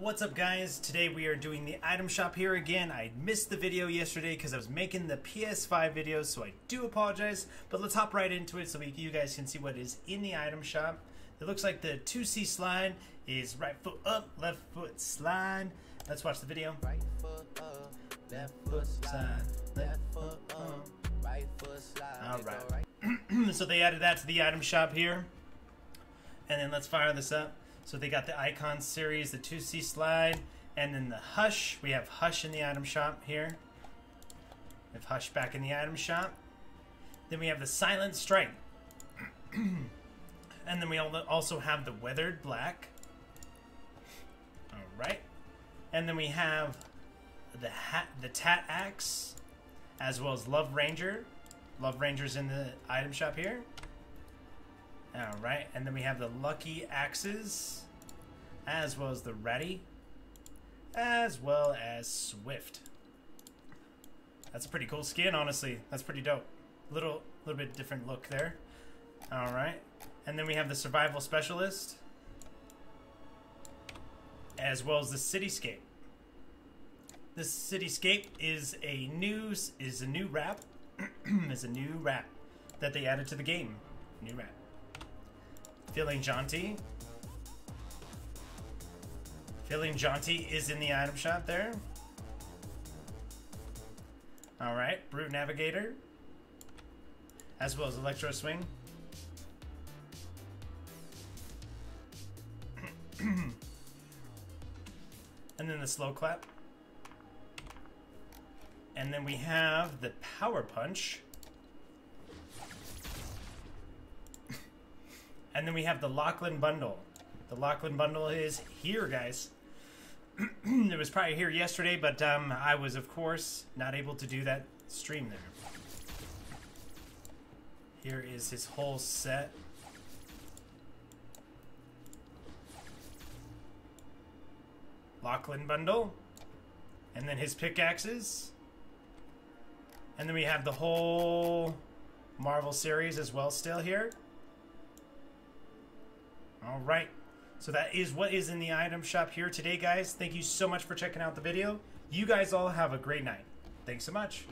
What's up guys? Today we are doing the item shop here again. I missed the video yesterday because I was making the PS5 videos, so I do apologize. But let's hop right into it so we, you guys can see what is in the item shop. It looks like the Toosie slide is right foot up, left foot slide. Let's watch the video. Right foot up, left foot slide, left foot up, right foot slide. All They go right. so they added that to the item shop here. And then let's fire this up. So they got the Icon series, the Toosie slide, and then the Hush. We have Hush in the item shop here. We have Hush back in the item shop. Then we have the Silent Strike. and then we also have the Weathered Black. Alright. And then we have the hat, the Tat Axe, as well as Love Ranger. Love Ranger's in the item shop here. Alright, and then we have the Lucky Axes, as well as the Ready, as well as Swift. That's a pretty cool skin, honestly. That's pretty dope. Little, little bit different look there. Alright, and then we have the Survival Specialist, as well as the Cityscape. This Cityscape is a new is a new wrap. is a new wrap that they added to the game. New wrap. Feeling jaunty. Feeling jaunty is in the item shop there. Alright, Brute Navigator. As well as Electro Swing. and then the Slow Clap. And then we have the Power Punch. And then we have the Lachlan Bundle. The Lachlan Bundle is here, guys. it was probably here yesterday, but um, I was, of course, not able to do that stream there. Here is his whole set. Lachlan Bundle. And then his pickaxes. And then we have the whole Marvel series as well still here. All right. So that is what is in the item shop here today, guys. Thank you so much for checking out the video. You guys all have a great night. Thanks so much.